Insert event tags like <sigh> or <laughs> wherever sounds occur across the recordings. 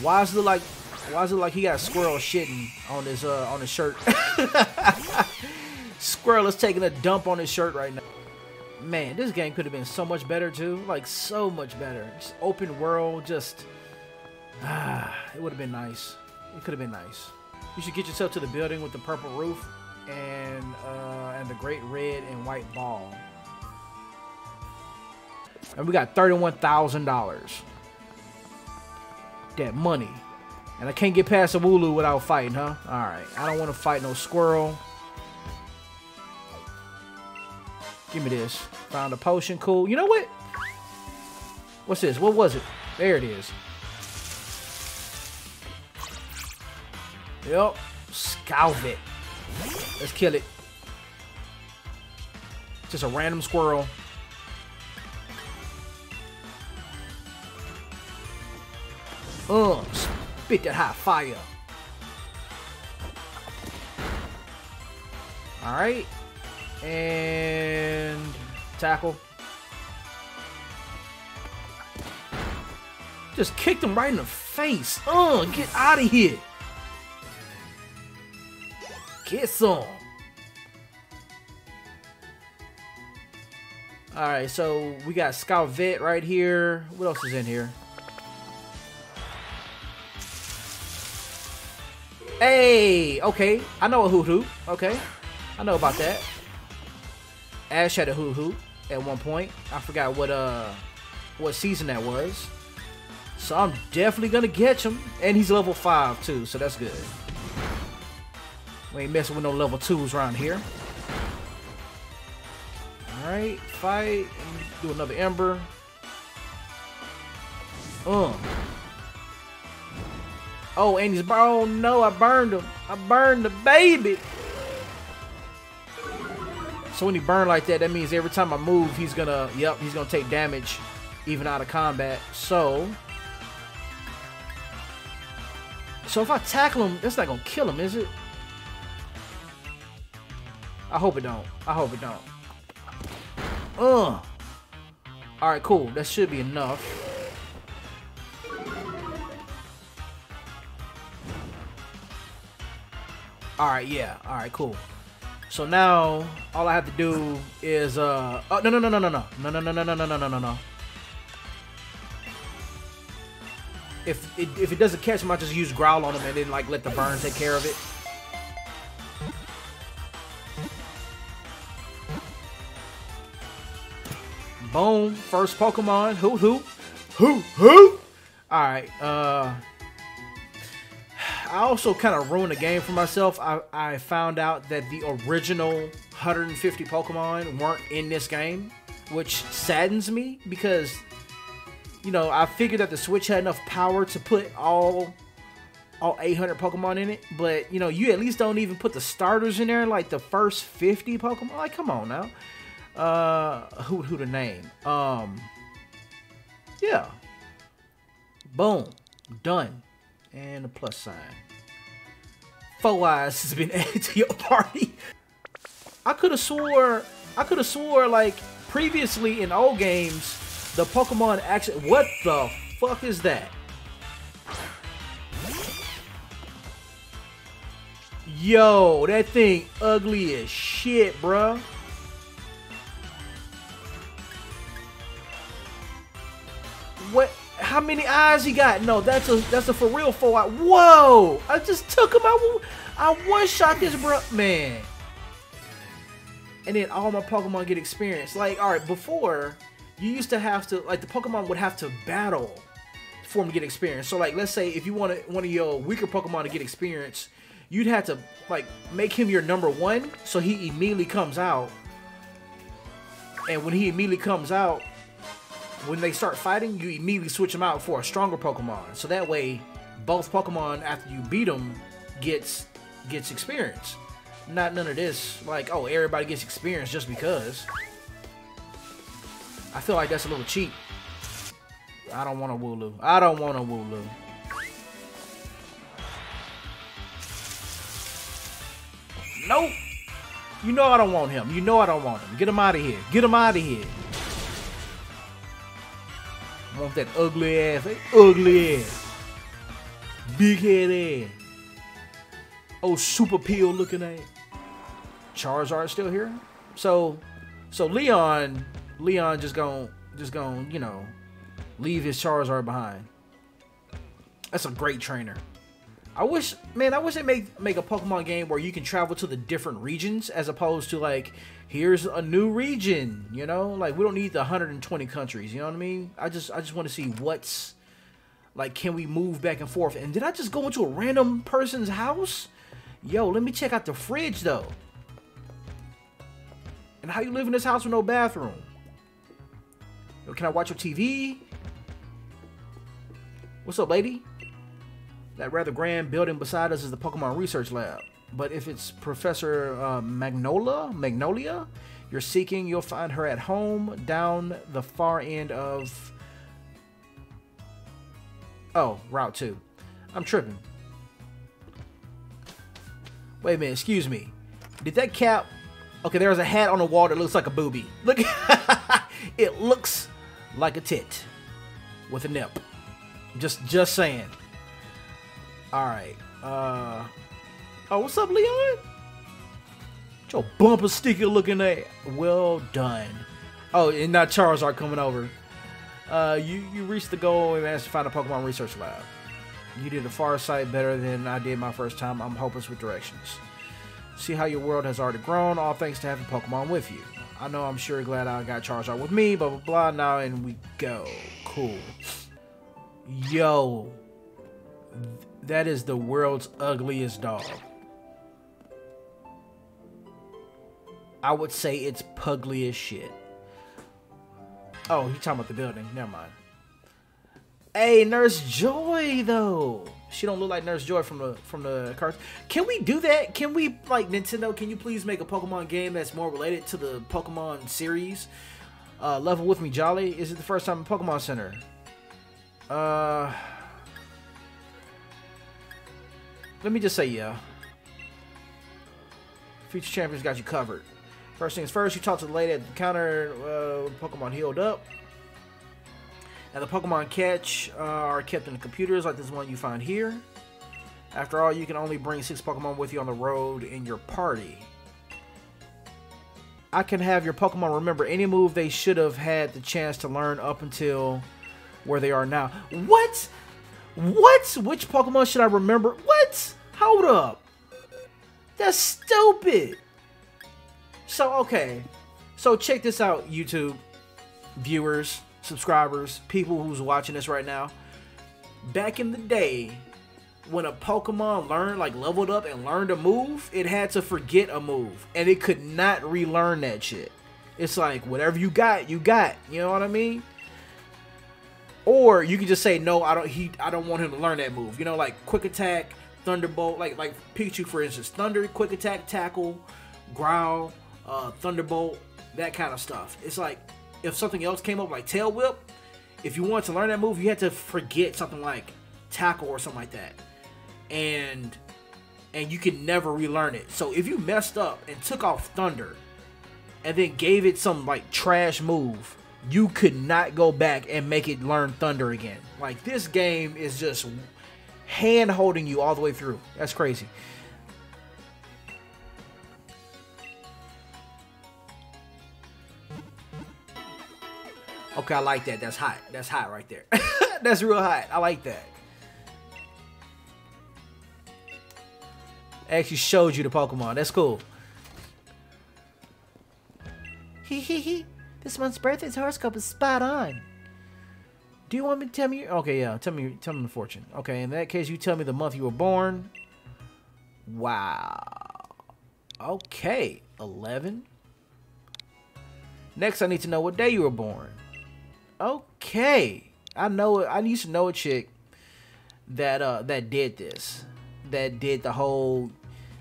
Why is it like why is it like he got squirrel shitting on his uh on his shirt? <laughs> squirrel is taking a dump on his shirt right now. Man, this game could have been so much better too. Like so much better. Just open world, just ah, it would have been nice. It could have been nice. You should get yourself to the building with the purple roof and uh, and the great red and white ball. And we got thirty-one thousand dollars. That money. And I can't get past a Wooloo without fighting, huh? Alright. I don't want to fight no squirrel. Give me this. Found a potion. Cool. You know what? What's this? What was it? There it is. Yep. Scalp it. Let's kill it. Just a random squirrel. Uh, spit that hot fire. Alright. And tackle. Just kicked him right in the face. Uh, get out of here. Get some. Alright, so we got Skwovet right here. What else is in here? Hey, okay. I know a hoo-hoo. Okay. I know about that. Ash had a hoo-hoo at one point. I forgot what uh what season that was. So I'm definitely gonna catch him. And he's level 5 too, so that's good. We ain't messing with no level 2s around here. Alright, fight. Do another Ember. Uh. Oh, and he's oh no, I burned him. I burned the baby. So when he burn like that, that means every time I move, he's gonna, yep, he's gonna take damage, even out of combat. So, so if I tackle him, that's not gonna kill him, is it? I hope it don't. I hope it don't. Ugh. All right, cool. That should be enough. Alright, yeah. Alright, cool. So now all I have to do is uh oh no no no no no no no no no no no no no no no no If it if it doesn't catch him, I just use growl on him and then like let the burn take care of it. Boom. First Pokemon. Who who? Who who? Alright, uh I also kind of ruined the game for myself. I, I found out that the original 150 Pokemon weren't in this game, which saddens me because, you know, I figured that the Switch had enough power to put all all 800 Pokemon in it, but you know, you at least don't even put the starters in there, like the first 50 Pokemon. Like, come on now. Uh, who who to name? Um, yeah. Boom, done and a plus sign. Four eyes has been <laughs> added to your party. I could have swore, I could have swore like previously in old games, the Pokemon actually, what the fuck is that? Yo, that thing ugly as shit, bruh. What? How many eyes he got? No, that's a that's a for real four eye. Whoa! I just took him. I, I one shot this bro, man. And then all my Pokemon get experience. Like, all right, before you used to have to like the Pokemon would have to battle for them to get experience. So like, let's say if you want one of your weaker Pokemon to get experience, you'd have to like make him your number one, so he immediately comes out. And when he immediately comes out, when they start fighting, you immediately switch them out for a stronger Pokemon. So that way, both Pokemon after you beat them gets gets experience. Not none of this like oh everybody gets experience just because. I feel like that's a little cheap. I don't want a Wooloo. I don't want a Wooloo. Nope. You know I don't want him. You know I don't want him. Get him out of here. Get him out of here. Want that ugly ass, ugly ass. big head ass. Oh, super peel looking at. Charizard still here. So, so Leon, Leon just gonna, just gonna, you know, leave his Charizard behind. That's a great trainer. I wish, man, I wish they make make a Pokemon game where you can travel to the different regions as opposed to like, here's a new region. You know, like we don't need the 120 countries. You know what I mean? I just I just want to see what's like. Can we move back and forth? And did I just go into a random person's house? Yo, let me check out the fridge though. And how you live in this house with no bathroom? Yo, can I watch your TV? What's up, lady? That rather grand building beside us is the Pokemon Research Lab. But if it's Professor uh, Magnolia, Magnolia, you're seeking, you'll find her at home down the far end of. Oh, Route 2. I'm tripping. Wait a minute, excuse me. Did that cap. Okay, there's a hat on the wall that looks like a booby. Look. <laughs> it looks like a tit with a nip. Just just saying. Alright. Uh Oh, what's up, Leon? Your bumper sticker looking at. Well done. Oh, and now Charizard coming over. Uh, you, you reached the goal and managed to find a Pokemon Research Lab. You did a far sight better than I did my first time. I'm hopeless with directions. See how your world has already grown, all thanks to having Pokemon with you. I know I'm sure glad I got Charizard with me, blah blah blah. Now and we go. Cool. Yo, that is the world's ugliest dog. I would say it's pugly as shit. Oh, you talking about the building? Never mind. Hey, Nurse Joy though. She don't look like Nurse Joy from the from the cards. Can we do that? Can we like Nintendo? Can you please make a Pokemon game that's more related to the Pokemon series? Uh, level with me, Jolly. Is it the first time in Pokemon Center? Uh, let me just say yeah. Future Champions got you covered. First things first, you talk to the lady at the counter. Uh, Pokemon healed up. And the Pokemon catch uh, are kept in the computers like this one you find here. After all, you can only bring six Pokemon with you on the road in your party. I can have your Pokemon remember any move they should have had the chance to learn up until where they are now. What? What? Which Pokemon should I remember? What? Hold up. That's stupid. So, okay. So, check this out, YouTube viewers, subscribers, people who's watching this right now. Back in the day, when a Pokemon learned, like leveled up and learned a move, it had to forget a move. And it could not relearn that shit. It's like, whatever you got, you got. You know what I mean? Or you can just say, no, I don't he I don't want him to learn that move. You know, like quick attack, thunderbolt, like like Pikachu for instance. Thunder, quick attack, tackle, growl, uh, Thunderbolt, that kind of stuff. It's like if something else came up like Tail Whip, if you wanted to learn that move, you had to forget something like Tackle or something like that, and and you can never relearn it. So if you messed up and took off Thunder, and then gave it some like trash move, you could not go back and make it learn Thunder again. Like this game is just hand holding you all the way through. That's crazy. Okay, I like that. That's hot. That's hot right there. <laughs> That's real hot. I like that. actually showed you the Pokemon. That's cool. Hee hee hee. This month's birthday's horoscope is spot on. Do you want me to tell me? Okay, yeah. Tell me. Tell me the fortune. Okay, in that case, you tell me the month you were born. Wow. Okay, eleven. Next, I need to know what day you were born. Okay. I know I used to know a chick that uh that did this. That did the whole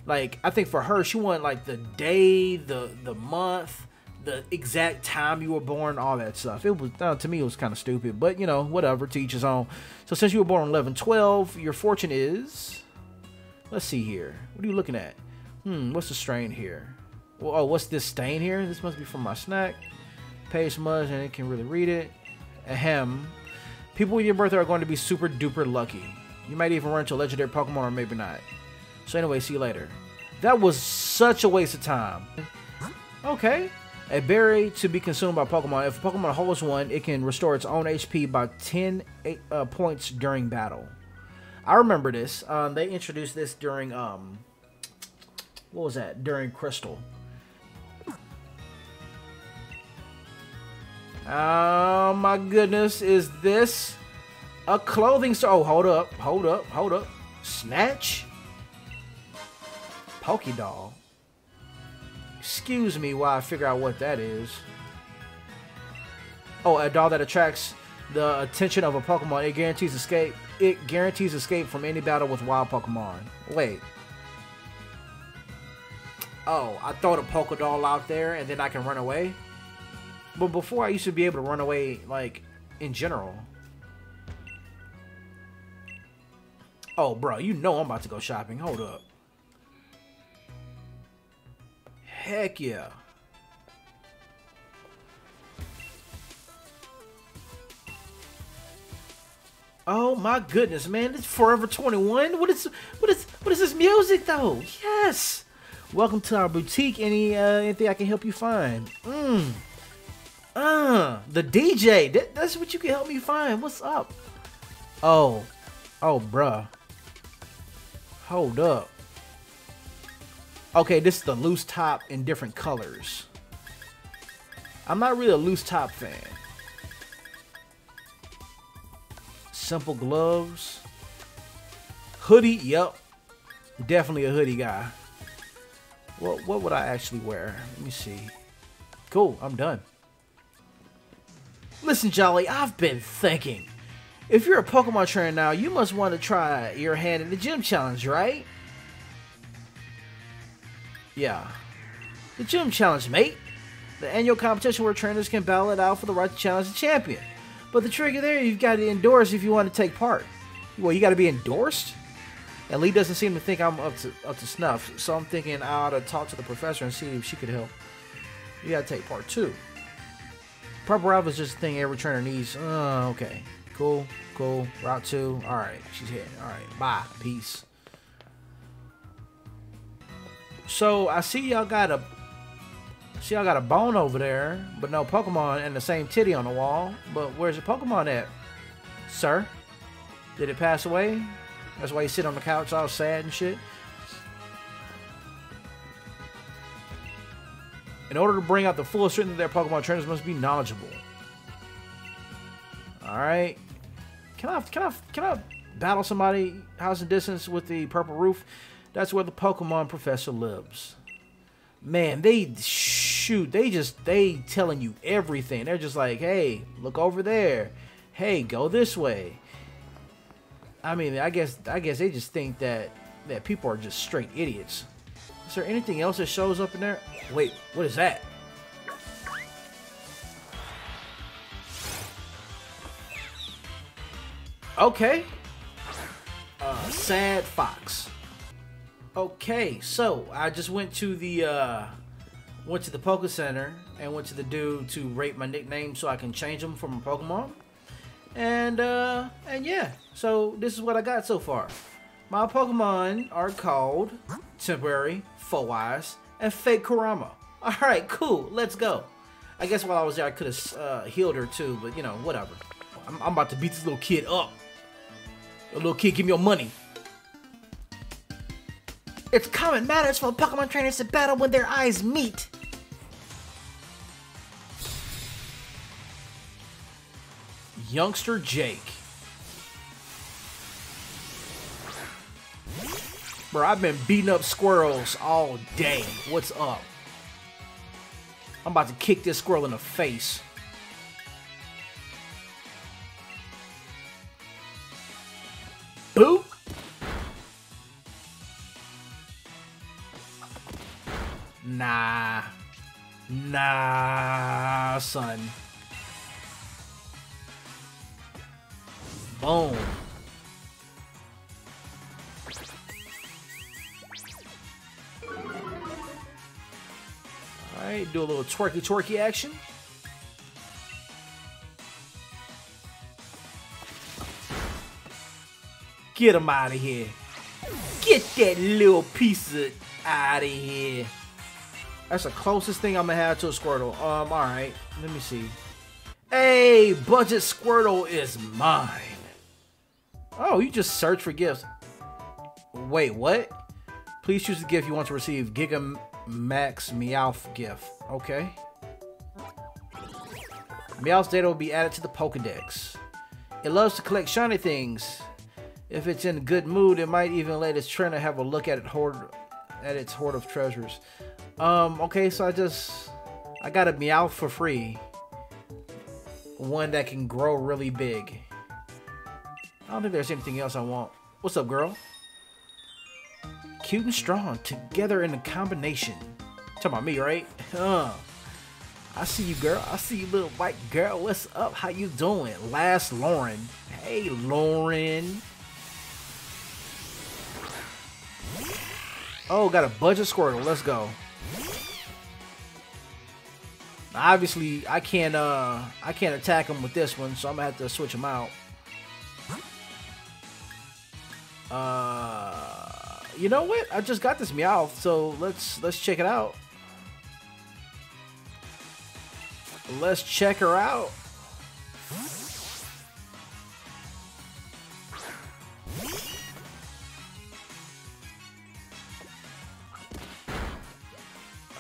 like I think for her she wanted like the day, the the month, the exact time you were born, all that stuff. It was uh, to me it was kind of stupid, but you know, whatever, to each his own. So since you were born 11 12, your fortune is Let's see here. What are you looking at? Hmm, what's the strain here? Well, oh, what's this stain here? This must be from my snack. Page smudge and it can really read it. Ahem. People with your birthday are going to be super duper lucky. You might even run into a legendary Pokemon or maybe not. So anyway, see you later. That was such a waste of time. Okay. A berry to be consumed by Pokemon. If Pokemon holds one, it can restore its own HP by 10 uh, points during battle. I remember this. Um, they introduced this during, um, what was that? During Crystal. Oh my goodness, is this a clothing store? Oh, hold up, hold up, hold up. Snatch? Pokédoll. Excuse me while I figure out what that is. Oh, a doll that attracts the attention of a Pokemon. It guarantees escape. It guarantees escape from any battle with wild Pokemon. Wait. Oh, I throw the Pokédoll out there and then I can run away? But before I used to be able to run away, like, in general. Oh, bro, you know I'm about to go shopping. Hold up. Heck yeah. Oh my goodness, man! It's Forever 21. What is what is what is this music though? Yes. Welcome to our boutique. Any uh, anything I can help you find? Mmm. Uh, the DJ. That, that's what you can help me find. What's up? Oh, oh, bruh. Hold up. Okay, this is the loose top in different colors. I'm not really a loose top fan. Simple gloves. Hoodie, yep. Definitely a hoodie guy. What what would I actually wear? Let me see. Cool, I'm done. Listen, Jolly, I've been thinking. If you're a Pokemon trainer now, you must want to try your hand in the gym challenge, right? Yeah. The gym challenge, mate. The annual competition where trainers can battle it out for the right to challenge the champion. But the trigger there, you've got to endorse if you want to take part. Well, you got to be endorsed? And Lee doesn't seem to think I'm up to up to snuff, so I'm thinking I ought to talk to the professor and see if she could help. You got to take part too. Purple Ralph is just a thing every trainer needs. Uh, okay. Cool, cool. Route 2. Alright, she's here. Alright, bye. Peace. So I see y'all got a see y'all got a bone over there, but no Pokemon and the same titty on the wall. But where's the Pokemon at? Sir? Did it pass away? That's why you sit on the couch all sad and shit. In order to bring out the full strength of their Pokemon, trainers must be knowledgeable. Alright. Can I can I can I battle somebody house and distance with the purple roof? That's where the Pokemon professor lives. Man, they shoot, they just they telling you everything. They're just like, hey, look over there. Hey, go this way. I mean, I guess I guess they just think that that people are just straight idiots. Is there anything else that shows up in there? Wait, what is that? Okay. Uh, sad fox. Okay, so I just went to the uh, went to the Poke Center and went to the dude to rate my nickname so I can change them for my Pokemon. And uh, and yeah, so this is what I got so far. My Pokemon are called Temporary, Four Eyes, and Fake Kurama. <laughs> Alright, cool, let's go. I guess while I was there I could have uh, healed her too, but you know, whatever. I'm, I'm about to beat this little kid up. A little kid, give me your money. It's common manners for Pokemon trainers to battle when their eyes meet. Youngster Jake. Bro, I've been beating up squirrels all day. What's up? I'm about to kick this squirrel in the face. Nah. Nah, son. Boom. Alright, do a little twerky twerky action. Get him out of here. Get that little piece of out of here. That's the closest thing I'm gonna have to a Squirtle. Um, alright. Let me see. Hey, budget Squirtle is mine. Oh, you just search for gifts. Wait, what? Please choose the gift you want to receive. Giga Max Meowth gift. Okay. Meowth's data will be added to the Pokedex. It loves to collect shiny things. If it's in a good mood, it might even let its trainer have a look at it hoard at its hoard of treasures. Um, okay, so I just I got a Meowth for free. One that can grow really big. I don't think there's anything else I want. What's up, girl? Cute and strong, together in a combination. Talking about me, right? <laughs> Uh, I see you, girl. I see you, little white girl. What's up? How you doing? Lass Lauren. Hey, Lauren. Oh, got a budget Squirtle. Let's go. Obviously, I can't uh I can't attack him with this one, so I'm gonna have to switch him out. Uh, you know what? I just got this Meowth, so let's let's check it out. Let's check her out.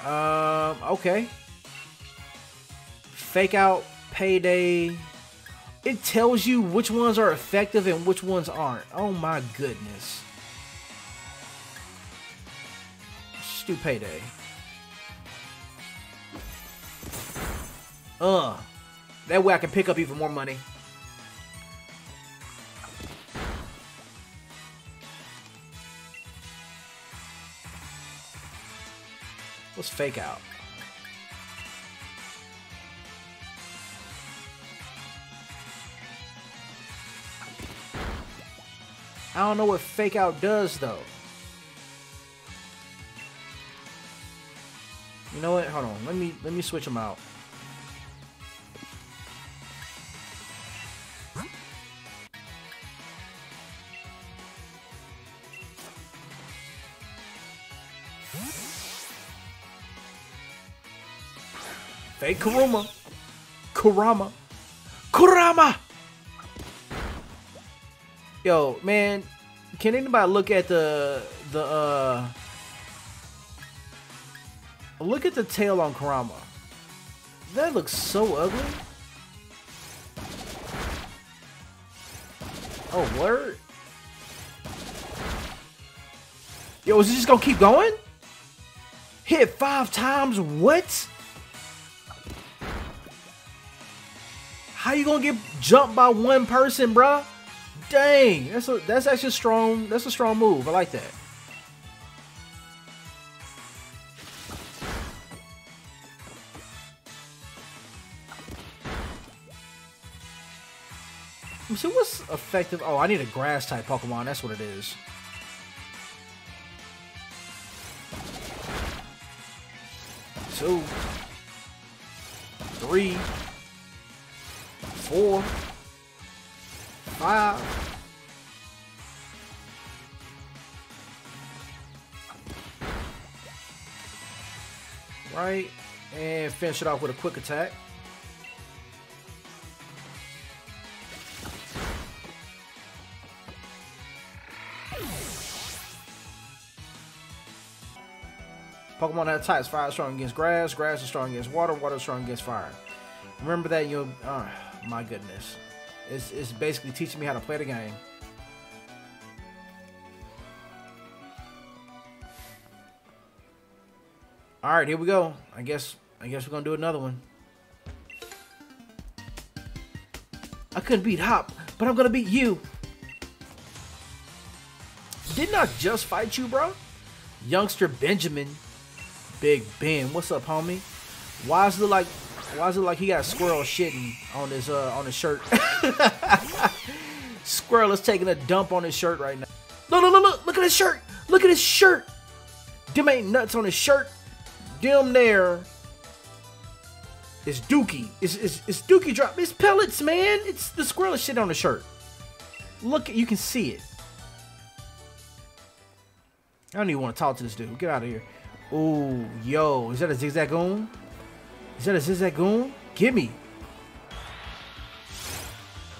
Um, okay. Fake out, payday. It tells you which ones are effective and which ones aren't. Oh my goodness. Let's do payday. Uh, that way I can pick up even more money. Let's fake out. I don't know what fake out does though. You know what? Hold on. Let me let me switch them out. Fake Kuruma. Kurama. Kurama! Yo, man, can anybody look at the the uh look at the tail on Kurama? That looks so ugly. Oh, word. Yo, is it just gonna keep going? Hit five times? What? How you gonna get jumped by one person, bruh? Dang, that's a that's actually strong. That's a strong move. I like that. So what's effective? Oh, I need a grass type Pokemon. That's what it is. Two, three, four, five. Right, and finish it off with a quick attack. Pokemon that types fire strong against grass, grass is strong against water, water is strong against fire. Remember that you'll. Oh, uh, my goodness. It's, it's basically teaching me how to play the game. All right, here we go. I guess I guess we're gonna do another one. I couldn't beat Hop, but I'm gonna beat you. Didn't I just fight you, bro? Youngster Benjamin, Big Ben, what's up, homie? Why is it like why is it like he got squirrel shitting on his uh on his shirt? <laughs> squirrel is taking a dump on his shirt right now. Look, look, look, look, look at his shirt. Look at his shirt. Them ain't nuts on his shirt. Them there is Dookie. It's, it's, it's Dookie drop. It's pellets, man. It's the squirrel shit on the shirt. Look, you can see it. I don't even want to talk to this dude. Get out of here. Ooh, yo, is that a Zigzagoon? Is that a Zigzagoon? Gimme.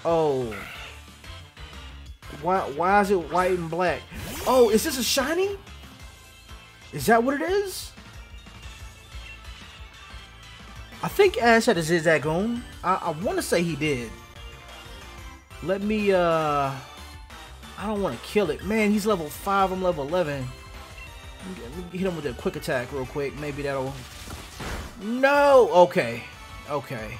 Oh. Why, why is it white and black? Oh, is this a shiny? Is that what it is? I think Ash had a Zigzagoon. I, I want to say he did. Let me, uh... I don't want to kill it. Man, he's level 5, I'm level 11. Let me hit him with a quick attack real quick. Maybe that'll... No! Okay. Okay.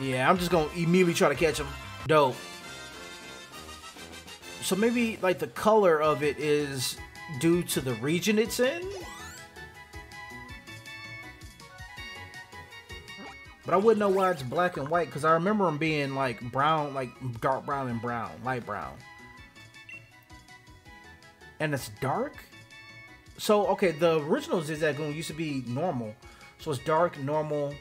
Yeah, I'm just gonna immediately try to catch him. Dope. So maybe, like, the color of it is due to the region it's in? But I wouldn't know why it's black and white, because I remember them being, like, brown, like, dark brown and brown, light brown. And it's dark? So, okay, the original Zigzagoon used to be normal. So it's dark, normal,